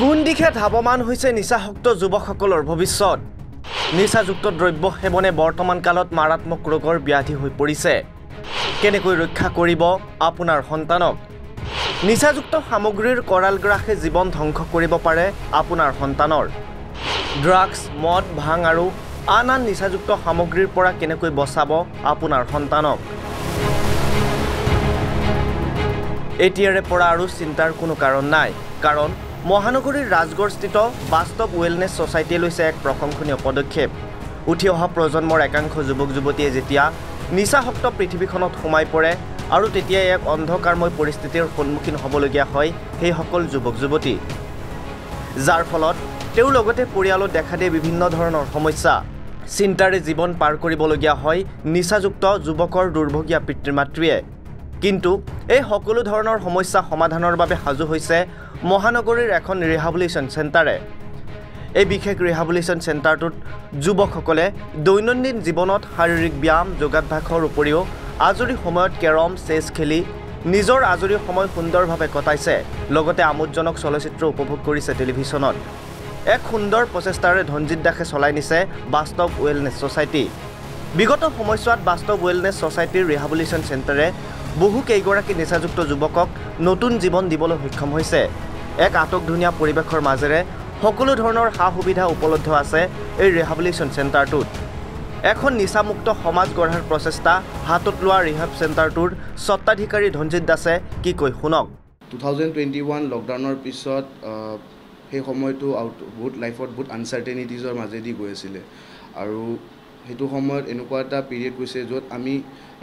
কোন দিশে ধাৱমান হৈছে নিচাসক্ত যুৱকসকলৰ ভৱিষ্যত? নিচাযুক্ত দ্ৰব্য সেৱনে বৰ্তমান কালত মাৰাত্মক ৰোগৰ ব্যাধি হৈ পৰিছে। কেনেকৈ ৰক্ষা কৰিব আপোনাৰ সন্তানক? নিচাযুক্ত সামগ্ৰীৰ কৰাল গ্ৰাসে জীৱন ধ্বংস কৰিব পাৰে আপোনাৰ সন্তানৰ। ড্ৰাগছ মদ ভাং আৰু আন আন নিচাযুক্ত সামগ্ৰীৰ পৰা কেনেকৈ বচাব আপোনাৰ সন্তানক? এতিয়াৰে পৰা আৰু চিন্তাৰ কোনো কাৰণ নাই কাৰণ মহানগৰীৰ ৰাজগড়স্থিত বাস্তৱ ৱেলনেছ ছ'চাইটিয়ে লৈছে এক প্ৰশংসনীয় পদক্ষেপ। উঠি অহা প্ৰজন্মৰ একাংশ যুৱক যুৱতীয়ে যেতিয়া নিচাসক্ত পৃথিৱীখনত সোমাই পৰে আৰু তেতিয়াই এক অন্ধকাৰময় পৰিস্থিতিৰ সন্মুখীন হ'বলগীয়া হয় সেইসকল যুৱক যুৱতী যাৰ ফলত তেওঁৰ লগতে পৰিয়ালত দেখা দিয়ে বিভিন্ন ধৰণৰ সমস্যা। চিন্তাৰে জীৱন পাৰ কৰিবলগীয়া হয় নিচাযুক্ত যুৱকৰ দুৰ্ভগীয়া পিতৃ মাতৃয়ে কিন্তু এই সকলো ধৰণৰ সমস্যা সমাধানৰ বাবে সাজু হৈছে মহানগৰীৰ এখন ৰিহাবিলিটেশ্যন চেণ্টাৰে এই বিশেষ ৰিহাবিলিটেশ্যন চেণ্টাৰটোত যুৱকসকলে দৈনন্দিন জীৱনত শাৰীৰিক ব্যায়াম যোগাভ্যাসৰ উপৰিও আজৰি সময়ত কেৰম চেছ খেলি নিজৰ আজৰি সময় সুন্দৰভাৱে কটাইছে। লগতে আমোদজনক চলচ্চিত্ৰ উপভোগ কৰিছে টেলিভিশ্যনত এক সুন্দৰ প্ৰচেষ্টাৰে ধনজিৎ দাসে চলাই নিছে বাস্তৱ ৱেলনেছ ছ'চাইটি। বিগত সময়ছোৱাত বাস্তৱ ৱেলনেছ ছ'চাইটিৰ ৰিহাবিলিটেশ্যন চেণ্টাৰে বহু কেইগৰাকী নিচাযুক্ত যুৱকক নতুন জীৱন দিবলৈ সক্ষম হৈছে। এক আটকধুনীয়া পৰিৱেশৰ মাজেৰে সকলো ধৰণৰ সা সুবিধা উপলব্ধ আছে এই ৰিহাবিলিটেশ্যন চেণ্টাৰটোত। এখন নিচামুক্ত সমাজ গঢ়াৰ প্ৰচেষ্টা হাতত লোৱা ৰিহাব চেণ্টাৰটোৰ স্বত্বাধিকাৰী ধনজিৎ দাসে কি কয় শুনক। টু থাউজেণ্ড টুৱেণ্টি ওৱান লকডাউনৰ পিছত সেই সময়টো আউট বহুত লাইফত বহুত আনচাৰ্টেনিটিজৰ মাজেদি গৈ আছিলে। আৰু সেইটো সময়ত এনেকুৱা এটা পিৰিয়ড গৈছে য'ত আমি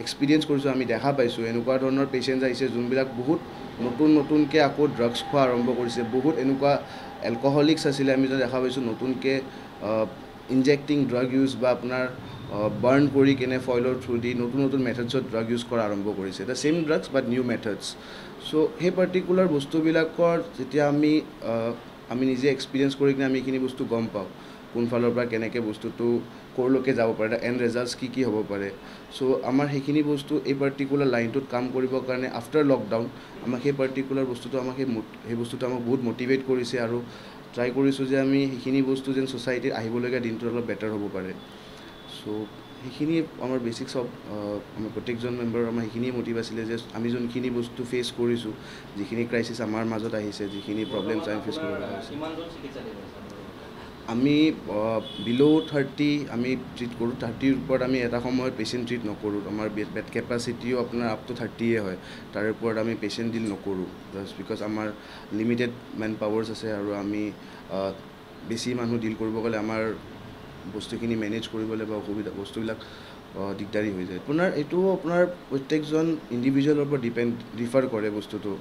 এক্সপিৰিয়েঞ্চ কৰিছোঁ আমি দেখা পাইছোঁ। এনেকুৱা ধৰণৰ পেচেণ্ট আহিছে যোনবিলাক বহুত নতুন নতুনকৈ আকৌ ড্ৰাগছ খোৱা আৰম্ভ কৰিছে। বহুত এনেকুৱা এলকহলিক্স আছিলে আমি যে দেখা পাইছোঁ নতুনকৈ ইনজেক্টিং ড্ৰাগ ইউজ বা আপোনাৰ বাৰ্ণ কৰি কেনে ফইলৰ থ্ৰু দি নতুন নতুন মেথডছত ড্ৰাগ ইউজ কৰা আৰম্ভ কৰিছে। The same drugs but new methods so' সেই পাৰ্টিকুলাৰ বস্তুবিলাকৰ যেতিয়া আমি আমি নিজে এক্সপিৰিয়েঞ্চ কৰি কিনে আমি এইখিনি বস্তু গম পাওঁ কোনফালৰ পৰা কেনেকৈ বস্তুটো ক'ৰলৈকে যাব পাৰে এণ্ড ৰিজাল্টছ কি কি হ'ব পাৰে। চ' আমাৰ সেইখিনি বস্তু এই পাৰ্টিকুলাৰ লাইনটোত কাম কৰিবৰ কাৰণে আফটাৰ লকডাউন আমাক সেই পাৰ্টিকুলাৰ বস্তুটো আমাক সেই সেই বস্তুটো আমাক বহুত মটিভেট কৰিছে আৰু ট্ৰাই কৰিছোঁ যে আমি সেইখিনি বস্তু যেন ছ'চাইটিত আহিবলগীয়া দিনটোত অলপ বেটাৰ হ'ব পাৰে। চ' সেইখিনি আমাৰ বেচিক চব আমাৰ প্ৰত্যেকজন মেম্বাৰৰ আমাৰ সেইখিনিয়ে মটিভ আছিলে যে আমি যোনখিনি বস্তু ফেচ কৰিছোঁ যিখিনি ক্ৰাইচিছ আমাৰ মাজত আহিছে যিখিনি প্ৰব্লেমছ আমি ফেচ কৰিব হৈছে? আমি বিল' থাৰ্টি আমি ট্ৰিট কৰোঁ। থাৰ্টিৰ ওপৰত আমি এটা সময়ত পেচেণ্ট ট্ৰিট নকৰোঁ। আমাৰ বেড বেড কেপাচিটিও আপোনাৰ আপ টু থাৰ্টিয়ে হয়। তাৰে ওপৰত আমি পেচেণ্ট ডিল নকৰোঁ। জাষ্ট বিকজ আমাৰ লিমিটেড মেন পাৱাৰ্ছ আছে আৰু আমি বেছি মানুহ ডিল কৰিব গ'লে আমাৰ বস্তুখিনি মেনেজ কৰিবলৈ বা অসুবিধা বস্তুবিলাক দিগদাৰী হৈ যায়। আপোনাৰ এইটো আপোনাৰ প্ৰত্যেকজন ইণ্ডিভিজুৱেলৰ ওপৰত ডিপেণ্ড ডিফাৰ কৰে বস্তুটো।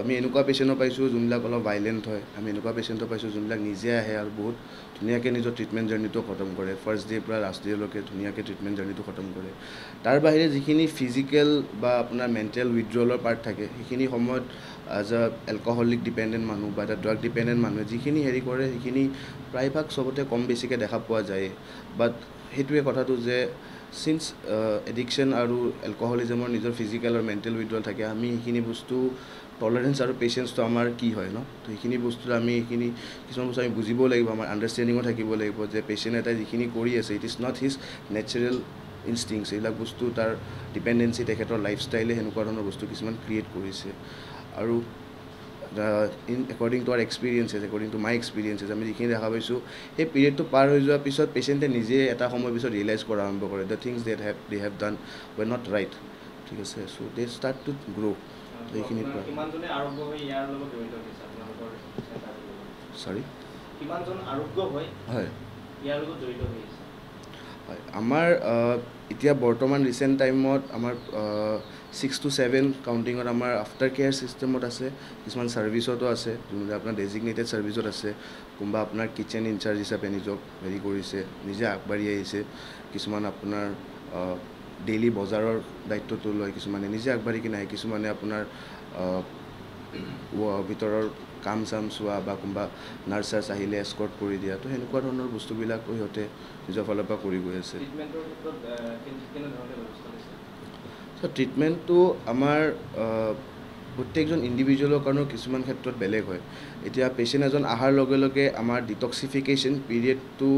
আমি এনেকুৱা পেচেণ্টো পাইছোঁ যোনবিলাক অলপ ভাইলেণ্ট হয়। আমি এনেকুৱা পেচেণ্টো পাইছোঁ যোনবিলাক নিজে আহে আৰু বহুত ধুনীয়াকৈ নিজৰ ট্ৰিটমেণ্ট জাৰ্ণিটো খতম কৰে। ফাৰ্ষ্ট ডে'ৰ পৰা লাষ্ট ডে'লৈকে ধুনীয়াকৈ ট্ৰিটমেণ্ট জাৰ্ণিটো খতম কৰে। তাৰ বাহিৰে যিখিনি ফিজিকেল বা আপোনাৰ মেণ্টেল উইথড্ৰলৰ পাৰ্ট থাকে সেইখিনি সময়ত এজ আ এলকহলিক ডিপেণ্ডেণ্ট মানুহ বা এটা ড্ৰাগ ডিপেণ্ডেণ্ট মানুহে যিখিনি হেৰি কৰে সেইখিনি প্ৰায়ভাগ চবতে কম বেছিকৈ দেখা পোৱা যায়। বাট সেইটোৱে কথাটো যে চিন্স এডিকশ্যন আৰু এলকহলিজমৰ নিজৰ ফিজিকেল আৰু মেণ্টেল উইড্ৰল থাকে আমি সেইখিনি বস্তু টলাৰেঞ্চ আৰু পেচেঞ্চটো আমাৰ কি হয় ন? তো সেইখিনি বস্তু আমি সেইখিনি কিছুমান বস্তু আমি বুজিব লাগিব আমাৰ আণ্ডাৰষ্টেণ্ডিঙো থাকিব লাগিব যে পেচেণ্ট এটাই যিখিনি কৰি আছে it is not his natural instincts এইবিলাক বস্তু তাৰ ডিপেণ্ডেঞ্চি তেখেতৰ লাইফষ্টাইলে সেনেকুৱা ধৰণৰ বস্তু কিছুমান ক্ৰিয়েট কৰিছে। আৰু in according to our experiences according to my experiences আমি যিখিনি দেখা পাইছোঁ সেই পিৰিয়ডটো পাৰ হৈ যোৱাৰ পিছত পেচেণ্টে নিজে এটা সময়ৰ পিছত ৰিয়েলাইজ কৰা আৰম্ভ কৰে। The things that have they have done were not right ঠিক আছে চ' দে ষ্টাৰ্ট টু গ্ৰ' পৰা? চৰি হৈ হয়। আমাৰ এতিয়া বৰ্তমান ৰিচেণ্ট টাইমত আমাৰ ছিক্স টু ছেভেন কাউণ্টিঙত আমাৰ আফটাৰ কেয়াৰ ছিষ্টেমত আছে কিছুমান ছাৰ্ভিচতো আছে যোনবিলাক আপোনাৰ ডেজিগনেটেড ছাৰ্ভিচত আছে কোনোবা আপোনাৰ কিটচেন ইনচাৰ্জ হিচাপে নিজক হেৰি কৰিছে নিজে আগবাঢ়ি আহিছে কিছুমান আপোনাৰ ডেইলি বজাৰৰ দায়িত্বটো লয় কিছুমানে নিজে আগবাঢ়ি কিনে আহে কিছুমানে আপোনাৰ ভিতৰৰ কাম চাম চোৱা বা কোনোবা নাৰ্ছ চাৰ্ছ আহিলে এস্কৰ্ট কৰি দিয়া তো সেনেকুৱা ধৰণৰ বস্তুবিলাকো সিহঁতে নিজৰ ফালৰ পৰা কৰি গৈ আছে। চ' ট্ৰিটমেণ্টটো আমাৰ প্ৰত্যেকজন ইণ্ডিভিজুৱেলৰ কাৰণেও কিছুমান ক্ষেত্ৰত বেলেগ হয়। এতিয়া পেচেণ্ট এজন অহাৰ লগে লগে আমাৰ ডিটক্সিফিকেশ্যন পিৰিয়ডটো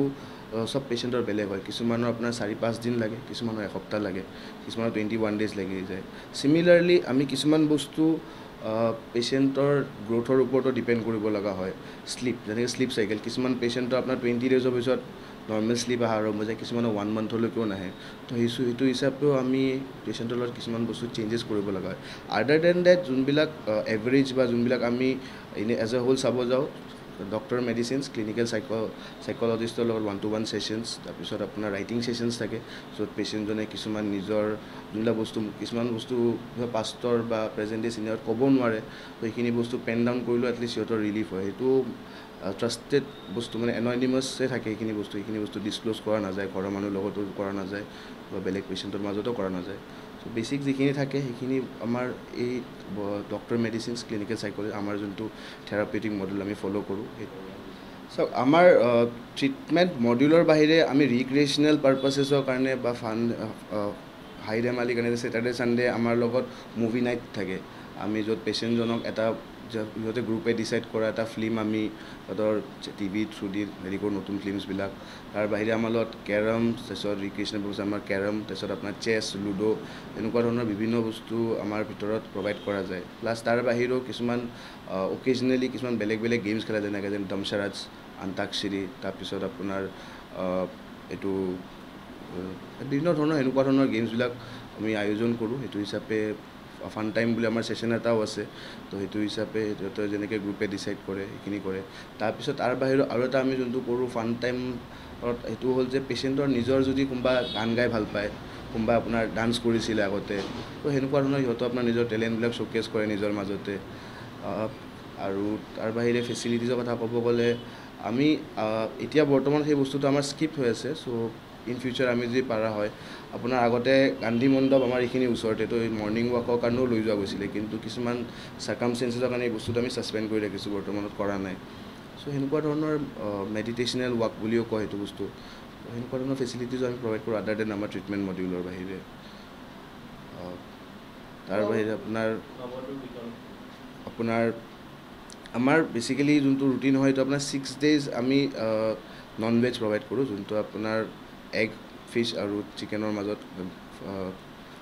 চব পেচেণ্টৰ বেলেগ হয়। কিছুমানৰ আপোনাৰ চাৰি পাঁচ দিন লাগে কিছুমানৰ এসপ্তাহ লাগে কিছুমানৰ টুৱেণ্টি ওৱান ডেইজ লাগি যায়। চিমিলাৰলি আমি কিছুমান বস্তু পেচেণ্টৰ গ্ৰ'থৰ ওপৰতো ডিপেণ্ড কৰিব লগা হয়। শ্লিপ যেনেকৈ শ্লিপ চাইকেল কিছুমান পেচেণ্টৰ আপোনাৰ টুৱেণ্টি ডেইজৰ পিছত নৰ্মেল শ্লিপ অহা আৰম্ভ যায় কিছুমানৰ ওৱান মান্থলৈকেও নাহে। তো সেইটো সেইটো হিচাপেও আমি পেচেণ্টৰ লগত কিছুমান বস্তু চেঞ্জেছ কৰিব লগা হয়। আদাৰ দেন ডেট যোনবিলাক এভাৰেজ বা যোনবিলাক আমি এনে এজ এ হোল চাব যাওঁ ডক্টৰ মেডিচিনছ ক্লিনিকেল চাইক চাইক'লজিষ্টৰ লগত ওৱান টু ওৱান ছেশ্যনছ তাৰপিছত আপোনাৰ ৰাইটিং ছেশ্যনছ থাকে য'ত পেচেণ্টজনে কিছুমান নিজৰ যোনবিলাক বস্তু কিছুমান বস্তু পাষ্টৰ বা প্ৰেজেণ্ট ডে চিনিয়ৰত ক'ব নোৱাৰে তো সেইখিনি বস্তু পেন ডাউন কৰিলেও এটলিষ্ট সিহঁতৰ ৰিলিফ হয়। সেইটো ট্ৰাষ্টেড বস্তু মানে এনয়নিমাছে থাকে সেইখিনি বস্তু সেইখিনি বস্তু ডিছক্ল'জ কৰা নাযায় ঘৰৰ মানুহৰ লগতো কৰা নাযায় বা বেলেগ পেচেণ্টৰ মাজতো কৰা নাযায়। চ' বেছিক যিখিনি থাকে সেইখিনি আমাৰ এই ডক্টৰ মেডিচিনছ ক্লিনিকেল চাইক'লজি আমাৰ যোনটো থেৰাপিউটিক মডেল আমি ফ'ল' কৰোঁ চাওক আমাৰ ট্ৰিটমেণ্ট মডিউলৰ বাহিৰে আমি ৰিক্ৰিয়েশ্যনেল পাৰ্পাছেছৰ কাৰণে বা ফান হাই ধেমালিৰ কাৰণে ছেটাৰডে ছানডে আমাৰ লগত মুভি নাইট থাকে। আমি য'ত পেচেণ্টজনক এটা সিহঁতে গ্ৰুপে ডিচাইড কৰা এটা ফিল্ম আমি সিহঁতৰ টিভি থ্ৰু দি হেৰি কৰোঁ নতুন ফিল্মছবিলাক তাৰ বাহিৰে আমাৰ লগত কেৰম তাৰপিছত ৰিক্ৰিয়েশ্যনেল বস্তু আমাৰ কেৰম তাৰপিছত আপোনাৰ চেছ লুডো এনেকুৱা ধৰণৰ বিভিন্ন বস্তু আমাৰ ভিতৰত প্ৰভাইড কৰা যায়। প্লাছ তাৰ বাহিৰেও কিছুমান অকেজনেলি কিছুমান বেলেগ বেলেগ গেমছ খেলা যেনেকৈ যেন দমচাৰাজ আন্তাক্ষৰী তাৰপিছত আপোনাৰ এইটো বিভিন্ন ধৰণৰ এনেকুৱা ধৰণৰ গেমছবিলাক আমি আয়োজন কৰোঁ। সেইটো হিচাপে ফান টাইম বুলি আমাৰ ছেশ্যন এটাও আছে। তো সেইটো হিচাপে সিহঁতে যেনেকৈ গ্ৰুপে ডিচাইড কৰে সেইখিনি কৰে। তাৰপিছত তাৰ বাহিৰেও আৰু এটা আমি যোনটো কৰোঁ ফান টাইমত সেইটো হ'ল যে পেচেণ্টৰ নিজৰ যদি কোনোবা গান গাই ভাল পায় কোনোবা আপোনাৰ ডান্স কৰিছিলে আগতে তো সেনেকুৱা ধৰণৰ সিহঁতৰ আপোনাৰ নিজৰ টেলেণ্টবিলাক শ্ব'কেছ কৰে নিজৰ মাজতে। আৰু তাৰ বাহিৰে ফেচিলিটিজৰ কথা ক'ব গ'লে আমি এতিয়া বৰ্তমান সেই বস্তুটো আমাৰ স্কিপ হৈ আছে চ' ইন ফিউচাৰ আমি যদি পাৰা হয় আপোনাৰ আগতে গান্ধী মণ্ডপ আমাৰ এইখিনি ওচৰতে তো মৰ্ণিং ৱাকৰ কাৰণেও লৈ যোৱা গৈছিলে। কিন্তু কিছুমান চাৰ্কামষ্টেঞ্চেছৰ কাৰণে এই বস্তুটো আমি ছাছপেণ্ড কৰি ৰাখিছোঁ বৰ্তমানত কৰা নাই। চ' সেনেকুৱা ধৰণৰ মেডিটেশ্যনেল ৱাক বুলিও কয় সেইটো বস্তু। সেনেকুৱা ধৰণৰ ফেচিলিটিজো আমি প্ৰভাইড কৰোঁ আদাৰ দেন আমাৰ ট্ৰিটমেণ্ট মডিউলৰ বাহিৰে। তাৰ বাহিৰে আপোনাৰ আপোনাৰ আমাৰ বেচিকেলি যোনটো ৰুটিন হয় সেইটো আপোনাৰ ছিক্স ডেইজ আমি নন ভেজ প্ৰভাইড কৰোঁ যোনটো আপোনাৰ এগ ফিছ আৰু চিকেনৰ মাজত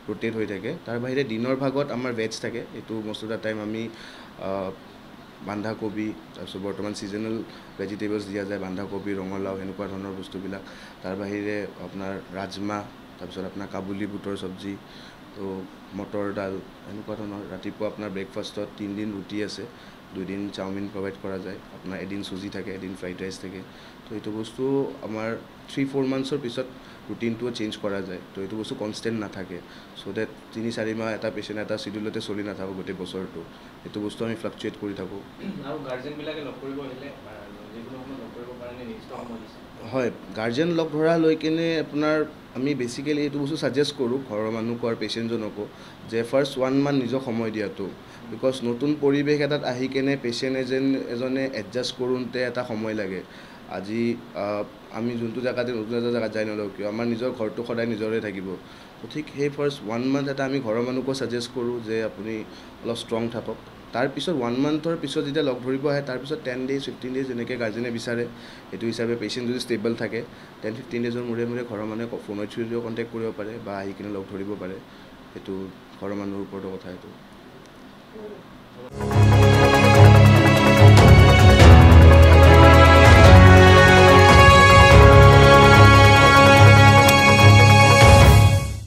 ৰোটেট হৈ থাকে। তাৰ বাহিৰে দিনৰ ভাগত আমাৰ ভেজ থাকে। এইটো মষ্ট অফ দ্য টাইম আমি বন্ধাকবি তাৰপিছত বৰ্তমান ছিজনেল ভেজিটেবলছ দিয়া যায় বন্ধাকবি ৰঙালাও সেনেকুৱা ধৰণৰ বস্তুবিলাক। তাৰ বাহিৰে আপোনাৰ ৰাজমাহ তাৰপিছত আপোনাৰ কাবুলী বুটৰ চব্জি তো মটৰ দাল এনেকুৱা ধৰণৰ। ৰাতিপুৱা আপোনাৰ ব্ৰেকফাষ্টত তিনিদিন ৰুটি আছে। দুদিন চাওমিন প্ৰভাইড কৰা যায়। আপোনাৰ এদিন চুজি থাকে এদিন ফ্ৰাইড ৰাইচ থাকে। তো এইটো বস্তু আমাৰ থ্ৰী ফ'ৰ মান্থছৰ পিছত ৰুটিনটোও চেঞ্জ কৰা যায়। তো এইটো বস্তু কনষ্টেণ্ট নাথাকে। চ' ডেট তিনি চাৰি মাহ এটা পেচেণ্ট এটা চিডিউলতে চলি নাথাকোঁ গোটেই বছৰটো। সেইটো বস্তু আমি ফ্লাকচুৱেট কৰি থাকোঁ। হয় গাৰ্জেন লগ ধৰা লৈ কিনে আপোনাৰ আমি বেচিকেলি এইটো বস্তু ছাজেষ্ট কৰোঁ ঘৰৰ মানুহকো আৰু পেচেণ্টজনকো যে ফাৰ্ষ্ট ওৱান মান্থ নিজক সময় দিয়াটো। বিকজ নতুন পৰিৱেশ এটাত আহি কেনে পেচেণ্ট এজন এজনে এডজাষ্ট কৰোঁতে এটা সময় লাগে। আজি আমি যোনটো জেগাতে নতুন এটা জেগাত যাই নলওঁ কিয়? আমাৰ নিজৰ ঘৰটো সদায় নিজৰে থাকিব। তো ঠিক সেই ফাৰ্ষ্ট ওৱান মান্থ এটা আমি ঘৰৰ মানুহকো ছাজেষ্ট কৰোঁ যে আপুনি অলপ ষ্ট্ৰং থাকক। তাৰপিছত ওৱান মান্থৰ পিছত যেতিয়া লগ ধৰিব আহে তাৰপিছত টেন ডেইজ ফিফটিন ডেইজ যেনেকৈ গাৰ্জেনে বিচাৰে সেইটো হিচাপে পেচেণ্ট যদি ষ্টেবল থাকে টেন ফিফটিন ডেইজৰ মূৰে মূৰে ঘৰৰ মানুহে ফোনৰ থ্ৰুদিও কণ্টেক্ট কৰিব পাৰে বা আহি কিনে লগ ধৰিব পাৰে। সেইটো ঘৰৰ মানুহৰ ওপৰতো কথা সেইটো Mm.